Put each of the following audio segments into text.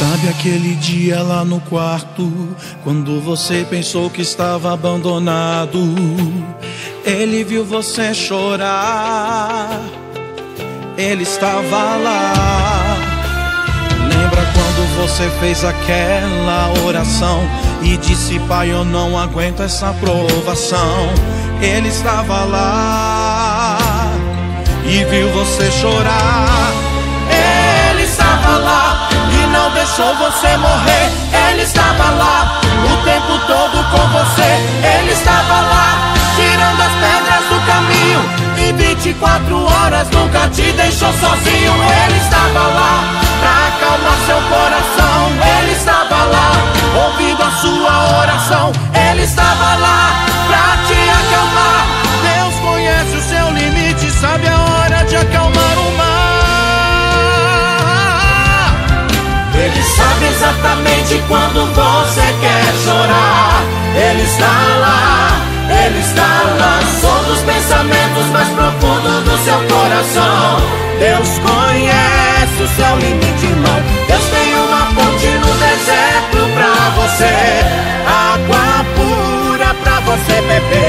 Naquele dia lá no quarto, quando você pensou que estava abandonado, ele viu você chorar. Ele estava lá. Lembra quando você fez aquela oração e disse: Pai, eu não aguento essa provação. Ele estava lá e viu você chorar. Deixou você morrer. Ele estava lá o tempo todo com você. Ele estava lá tirando as pedras do caminho. E 24 horas nunca te deixou sozinho. Exatamente quando você quer chorar. Ele está lá, ele está lá. Som dos pensamentos mais profundos do seu coração. Deus conhece o seu limite, irmão. Deus tem uma ponte no deserto pra você. Água pura pra você beber.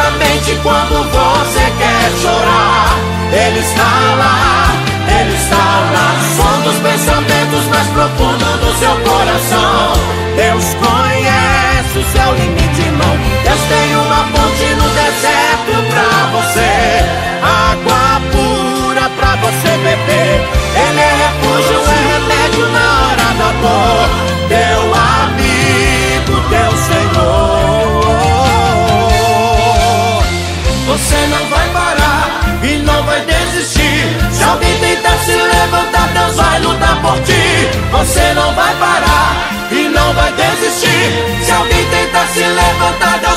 Exatamente quando você quer chorar. Ele está lá, ele está lá. Som dos pensamentos mais profundos do seu coração. Deus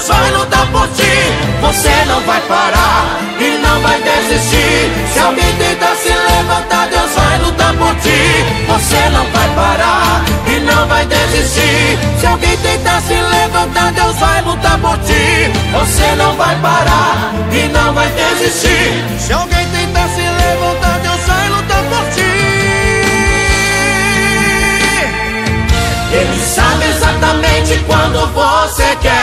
Deus vai lutar por ti. Você não vai parar e não vai desistir. Se alguém tentar se levantar, Deus vai lutar por ti. Você não vai parar e não vai desistir. Se alguém tentar se levantar, Deus vai lutar por ti. Você não vai parar e não vai desistir. Se alguém tentar se levantar, Deus vai lutar por ti. Ele sabe exatamente quando você quer